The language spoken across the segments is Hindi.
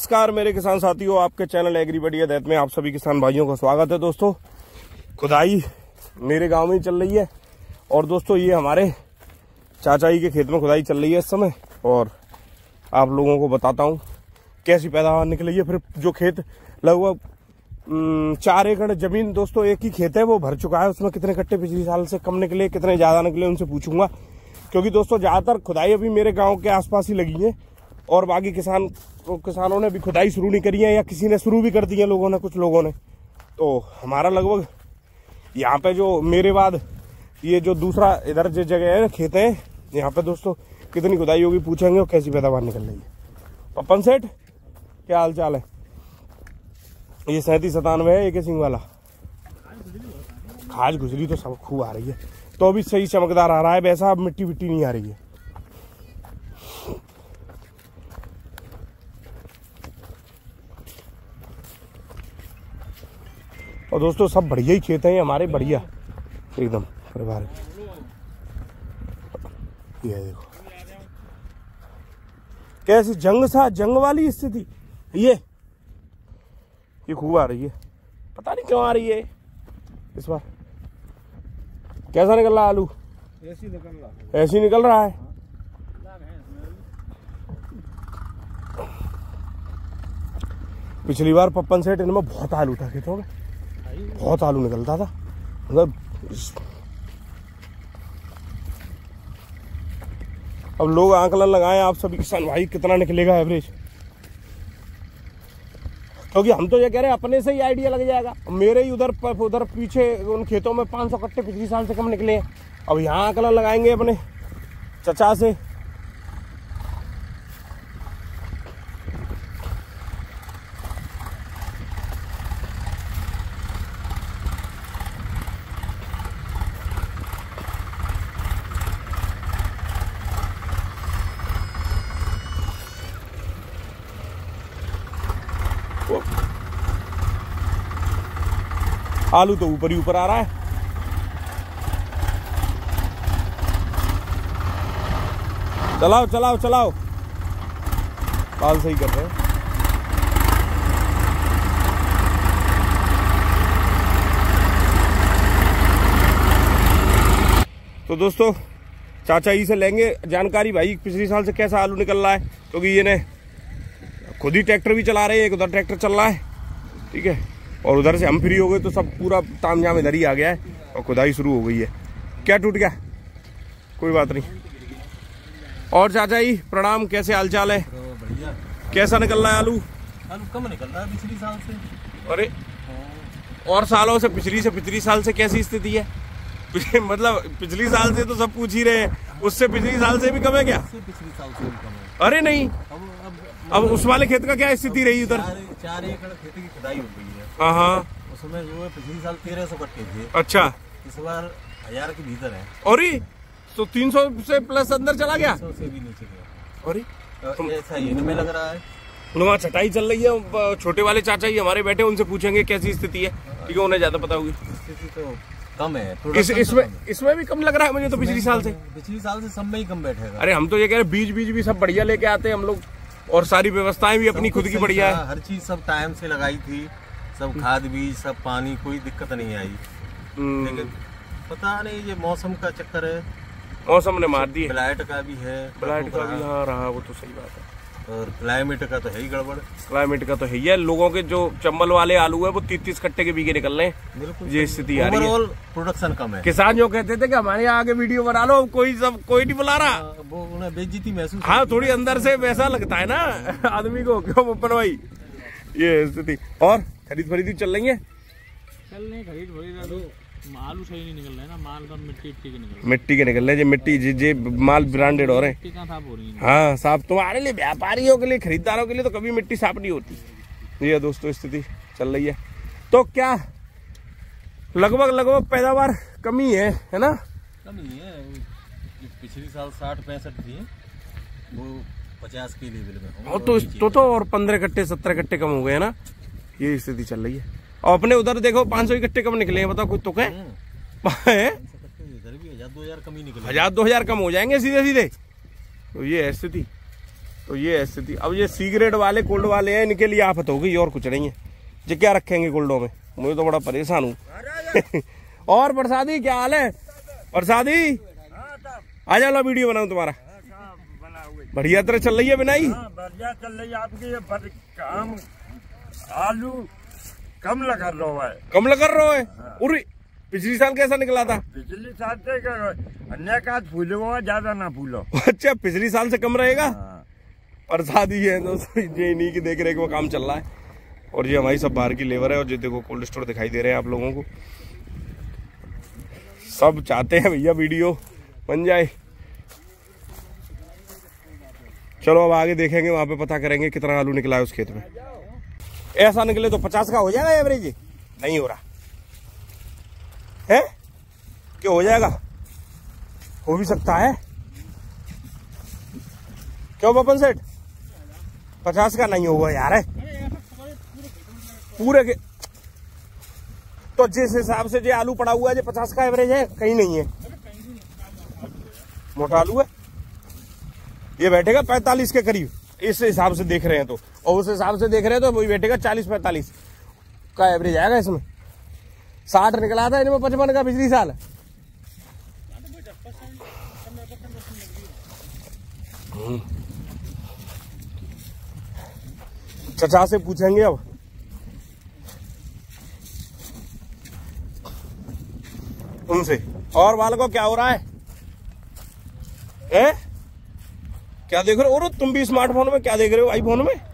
नमस्कार मेरे किसान साथियों, आपके चैनल एग्री बढ़िया दैत में आप सभी किसान भाइयों का स्वागत है दोस्तों। खुदाई मेरे गाँव में ही चल रही है और दोस्तों ये हमारे चाचा जी के खेत में खुदाई चल रही है इस समय और आप लोगों को बताता हूँ कैसी पैदावार निकली है। फिर जो खेत लगभग चार एकड़ ज़मीन दोस्तों एक ही खेत है, वो भर चुका है। उसमें कितने कट्टे पिछले साल से कम निकले, कितने ज़्यादा निकले, उनसे पूछूँगा। क्योंकि दोस्तों ज़्यादातर खुदाई अभी मेरे गाँव के आसपास ही लगी है। और बाकी किसान, किसानों ने भी खुदाई शुरू नहीं करी है या किसी ने शुरू भी कर दी है लोगों ने, कुछ लोगों ने। तो हमारा लगभग यहाँ पे जो मेरे बाद ये जो दूसरा इधर जो जगह है खेत है, यहाँ पे दोस्तों कितनी खुदाई होगी पूछेंगे और कैसी पैदावार निकल रही है। पपन सेठ, क्या हाल चाल है? ये सैंतीस सतानवे है, एक सिंह वाला। खाज गुजरी तो सब खूब आ रही है। तो अभी सही चमकदार आ रहा है वैसा अब मिट्टी विट्टी नहीं आ रही है। और दोस्तों सब बढ़िया ही खेत हैं हमारे बढ़िया। एकदम परिवार ये देखो। कैसी जंग सा जंग वाली स्थिति। ये ये खूब आ रही है। पता नहीं क्यों आ रही है। इस बार। कैसा निकल रहा आलू? ऐसी निकल रहा है। ऐसे निकल रहा है। पिछली बार पप्पन सेठ इनमें बहुत आलू था खेतों में बहुत आलू निकलता था। मतलब अब लोग आंकलन लगाए, आप सभी किसान भाई, कितना निकलेगा एवरेज क्योंकि हम तो ये कह रहे हैं, अपने से ही आइडिया लग जाएगा। मेरे ही उधर प- उधर पीछे उन खेतों में 500 कट्टे पिछले साल से कम निकले हैं। अब यहाँ आंकलन लगाएँगे अपने चचा से। आलू तो ऊपर ही ऊपर आ रहा है। चलाओ चलाओ चलाओ। बाल सही कर रहे हैं। तो दोस्तों, चाचा जी से लेंगे जानकारी भाई, पिछले साल से कैसा आलू निकल रहा है, क्योंकि ये ने खुद ही ट्रैक्टर भी चला रहे हैं, एक उधर ट्रैक्टर चल रहा है। ठीक है? और उधर से हम फ्री हो गए तो सब पूरा ताम जाम इधर ही आ गया है और खुदाई शुरू हो गई है। क्या टूट गया? कोई बात नहीं। और चाचा जी प्रणाम कैसे हालचाल है? कैसा निकल रहा है आलू? आलू कम निकल रहा है पिछली साल से। अरे और सालों से पिछली से पिछली साल से कैसी स्थिति है? मतलब पिछली साल से तो सब पूछ ही रहे हैं। उससे पिछली साल से भी कम है क्या? पिछली साल से भी कम है। अरे नहीं। अब अब अब उस वाले खेत का क्या स्थिति रही उधर? चार एकड़ खेती की खुदाई हो गई है। हाँ हाँ। उसमें जो है पिछली साल तेरह सौ कट्टे थे। अच्छा। इस बार हज़ार के भीतर है। और तो तीन सौ से प्लस अंदर चला गया? सौ से भी नीचे गया। अरे ऐसा ही इनमें लग रहा है? वहाँ छटाई चल रही है छोटे वाले चाचा जी हमारे बैठे उनसे पूछेंगे कैसी स्थिति है। ठीक है उन्हें ज़्यादा पता होगी। स्थिति तो कम है इस इसमें इसमें भी कम लग रहा है मुझे तो पिछली साल से। पिछली साल से सब में ही कम बैठेगा। अरे हम तो ये कह रहे हैं बीज बीज भी सब बढ़िया लेके आते हैं हम लोग और सारी व्यवस्थाएँ भी अपनी खुद की बढ़िया है। हर चीज़ सब टाइम से लगाई थी सब खाद बीज सब पानी कोई दिक्कत नहीं आई। हम्म, लेकिन पता नहीं ये मौसम का चक्कर है। मौसम ने मार दी ब्लाइट का भी है ब्लाइट का भी हाँ रहा वो तो सही बात है। और क्लाइमेट का तो है ही गड़बड़। क्लाइमेट का तो है ही है। लोगों के जो चंबल वाले आलू है वो तीस तीस कट्टे के बीघे निकल रहे हैं। बिल्कुल ये स्थिति आ रही है। प्रोडक्शन कम है। किसान जो कहते थे कि हमारे यहाँ आगे वीडियो बना लो कोई सब कोई नहीं बुला रहा। हाँ, वो उन्हें बेइज्जती महसूस हाँ थोड़ी अंदर से वैसा लगता है ना। आदमी को क्यों मुप्पन भाई? ये स्थिति। और खरीद खरीदी चल रही है? चल नहीं खरीद तो आलू सही नहीं निकल रहे ना माल का मिट्टी मिट्टी के निकल रहे मिट्टी के निकल रहे हैं, जो मिट्टी जे, जे माल ब्रांडेड हो। रहे हैं साफ़ हो है? हाँ तुम्हारे लिए व्यापारियों के लिए खरीदारों के लिए तो कभी मिट्टी साफ़ नहीं होती। ये दोस्तों स्थिति चल रही है। तो क्या? लगभग लगभग पैदावार कमी है है ना? कम ही है पिछली साल साठ पैंसठ थी वो पचास के लेवल में तो तो तो और पंद्रह कट्टे सत्रह कट्टे कम हो गए हैं ना? ये स्थिति चल रही है। और अपने उधर देखो पाँच सौ इकट्ठे कम निकले हैं, बताओ कुछ तो कहें। हैं? हज़ार दो हज़ार कम ही हो जाएँगे सीधे सीधे तो ये है स्थिति। तो ये है स्थिति। अब ये सिगरेट वाले, कोल्ड वाले हैं, इनके लिए आफत हो गई, और कुछ नहीं है। ये क्या रखेंगे कोल्डो में? मुझे तो बड़ा परेशान हूँ। और प्रसादी, क्या हाल है? प्रसादी? आ जाओ, लो वीडियो बनाऊ तुम्हारा। बढ़िया तरह चल रही है बिनाई। बढ़िया चल रही है आपकी काम। आलू कम लगा रहा है कम कर रहे हो है। उरी पिछली साल कैसा निकला था? पिछली साल से अन्य का फूलो ज़्यादा ना फूलो। अच्छा पिछली साल से कम रहेगा? हाँ। प्रसादी है दोस्तों ये इन्हीं की देख रेख में काम चल रहा है। और ये हमारी सब बाहर की लेबर है और जो देखो कोल्ड स्टोर दिखाई दे रहे हैं आप लोगों को। सब चाहते हैं भैया वीडियो बन जाए। चलो अब आगे देखेंगे वहाँ पे पता करेंगे कितना आलू निकला है उस खेत में। ऐसा निकले तो पचास का हो जाएगा एवरेज नहीं हो रहा। है? क्यों हो जाएगा? हो भी सकता है। क्यों बपन सेठ? पचास का नहीं होगा यार, है? पूरे के तो जिस हिसाब से जो आलू पड़ा हुआ है जो पचास का एवरेज है, कहीं नहीं है। मोटा आलू है। ये बैठेगा पैंतालीस के करीब, इस हिसाब से देख रहे हैं तो। और उस हिसाब से देख रहे हैं तो वही बैठेगा चालीस पैंतालीस का एवरेज आएगा इसमें। साठ निकला था इनमें पचपन का पिछली साल। चचा से पूछेंगे अब। उनसे। और बालको क्या हो रहा है? हैं? क्या देख रहे हो? और तुम भी स्मार्टफ़ोन में क्या देख रहे हो? आईफोन में?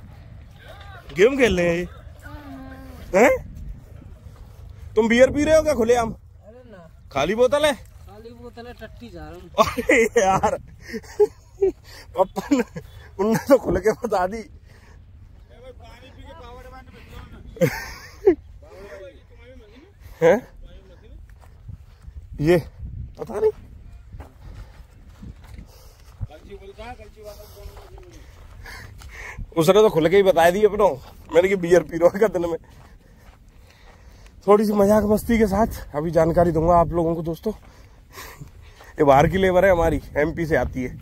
गेम खेल रहे हैं ये। हैं? तुम बियर पी रहे हो क्या खुलेआम? खाली बोतल है? खाली बोतल है टट्टी जा रहा हूँ। अरे यार। पप्पा ने उनने तो खुल के बता दी। हैं? ये पता नहीं। उसने तो खुल के ही बता दी अपनो। मैंने कि बियर पी रहा दिन में। थोड़ी सी मज़ाक मस्ती के साथ अभी जानकारी दूँगा आप लोगों को, दोस्तों। ये बाहर की लेबर है हमारी एमपी से आती है।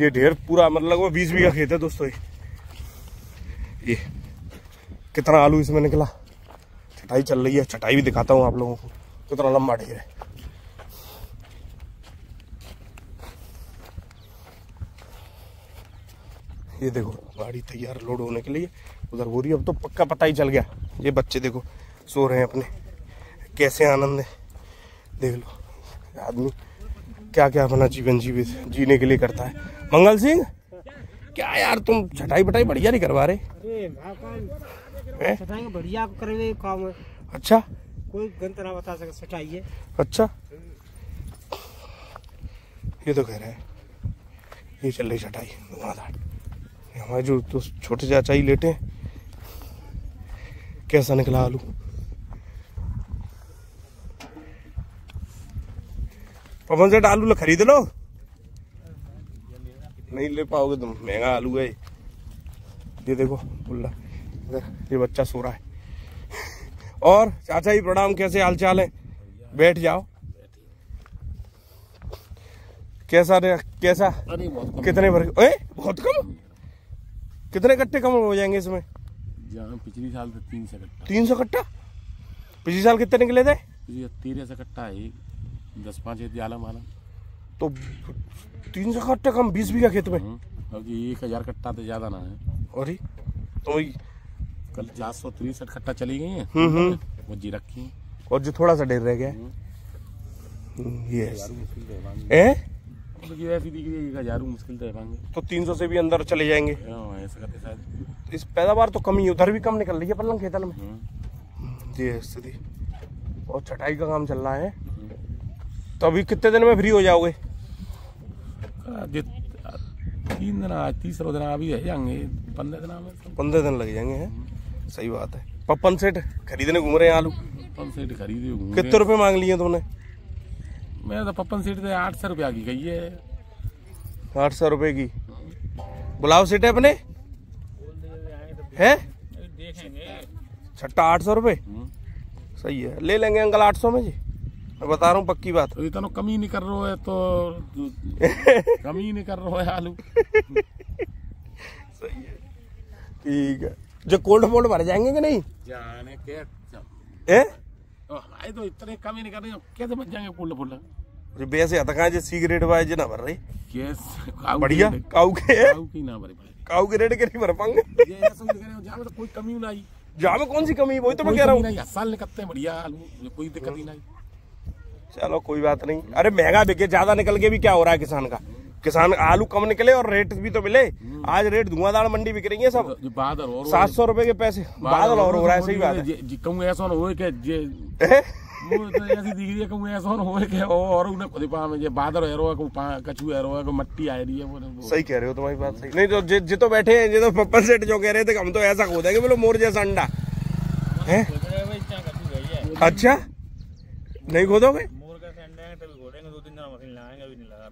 ये ढेर पूरा मतलब बीस बीघा खेत है, दोस्तों ये। ये कितना आलू इसमें निकला। छटाई चल रही है छटाई भी दिखाता हूँ आप लोगों को। कितना लंबा ढेर है। ये देखो गाड़ी तैयार लोड होने के लिए उधर बोरी अब तो पक्का पता ही चल गया। ये बच्चे देखो सो रहे हैं अपने। कैसे आनंद है। देख लो आदमी क्या क्या अपना जीवन जीवित जीने के लिए करता है। मंगल सिंह क्या यार तुम छटाई बटाई बढ़िया नहीं करवा रहे? हैं? बढ़िया काम। है अच्छा। कोई गंत ना बता सके सटाई है। अच्छा। ये तो कह रहा है ये चल रही छटाई धुआंधार हमारे जो तो छोटे चाचा ही लेटे कैसा निकला आलू? पवन सेठ आलू लो खरीद लो। नहीं ले पाओगे तुम महँगा आलू है। ये। देखो बुल्ला इधर ये बच्चा सो रहा है। और चाचा जी प्रणाम कैसे हाल चाल है? बैठ जाओ। कैसा रे कैसा? अरे बहुत कितने भर ए बहुत कम? कितने कट्टे कम हो जाएँगे इसमें? पिछली साल तो तीन सौ कट्टा। तीन सौ कट्टा? पिछले साल कितने निकले थे? ये तेरह सौ कट्टा है एक दस पाँच है आलम आलम तो तीन सौ कट्टे कम बीस बीघा खेत में? क्योंकि एक हज़ार कट्टा तो ज़्यादा ना है। और ही तो ये- कल चार सौ तिरसठ कट्टा चली गई है। हम्म, हम्म। वो जी रखी और जो थोड़ा सा ढेर रह गया। हम्म, ये मतलब ये ऐसी दिख रही है हज़ारों मुश्किल रह पाएँगे। तो तीन सौ से भी अंदर चले जाएँगे। हाँ, ऐसा करते शायद इस पैदावार तो कम ही उधर भी कम निकल रही है पल्लंग खेतन में। है। स्थिति। और छटाई का काम चल रहा है। तो अभी कितने दिन में फ्री हो जाओगे? जे- तीन दिन तीसरा दिन अभी रह जाएँगे पंद्रह दिन पंद्रह दिन लग जाएँगे हैं? सही बात है। पप्पन सेठ खरीदने घूम रहे हैं आलू? पप्पन सेठ खरीदे कितने। रुपए मांग लिए तुमने? मैं तो पप्पन सेठ से आठ सौ रुपया की गई है। आठ सौ रुपए की। बुलाओ सेठ है अपने। है? छट्टा आठ सौ रुपए हम्म। सही है। ले लेंगे अंकल आठ सौ में जी। मैं बता रहा हूँ पक्की बात। तो इतना कमी नहीं कर रहा है तो कमी नहीं कर रहा है आलू। सही है। ठीक है। जो कोल्ड फोल्ड भर जाएँगे कि नहीं? जाने के ए भाई तो इतने कमी नहीं कर रहे कैसे बच जाएँगे फूल फूल? वैसे कहाँ सिगरेट वाइज ना भर रही। कैसे बढ़िया काऊ के काऊ की ना भरे काऊ के रेट के नहीं भर पाएँगे ये ऐसा ही करे जहाँ में तो कोई कमी नहीं। जहाँ में कौन सी कमी वही तो मैं कह रहा हूँ। नहीं साल निकलते हैं बढ़िया आलू कोई दिक्कत ही नहीं। चलो कोई बात नहीं। अरे महँगा बिके ज़्यादा निकल के भी क्या हो रहा है किसान का? किसान आलू कम निकले और रेट भी तो मिले। आज रेट धुआंधार मंडी बिक रही है सब। बादल सात सौ रुपए के पैसे। बादल और हो रहा है सही बात है। है ऐसा तो ऐसी दिख रही है कहूँ ऐसा ना हो के और उन्हें खुद पा में जे बादल है रो को कछू है को मट्टी आ रही है वो वो- सही कह रहे हो तुम्हारी बात सही। नहीं तो जि, जि तो बैठे हैं जि तो पप्पन सेठ जो कह रहे थे हम तो ऐसा खोदेंगे बोलो मोर जैसा अंडा। हैं? अच्छा? नहीं खोदोगे? हैं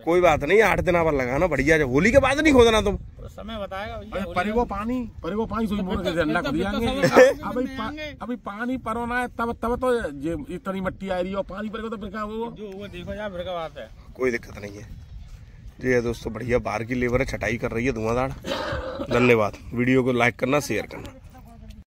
कोई बात नहीं आठ दिन पर लगाना बढ़िया होली के बाद नहीं खोदना तुम। तो समय बताएगा परे को पानी परे वो पानी सुई मोड़ के अंडा तो- तो अभी अभी पानी परोना है तब तब तो ये इतनी मट्टी आ रही है और पानी परेगा तो फिर क्या वो जो वो देखो यार फिर बात है। कोई दिक्कत नहीं है। जी है दोस्तों बढ़िया बाहर की लेबर है छटाई कर रही है धुआंधार धन्यवाद। वीडियो को लाइक करना शेयर करना।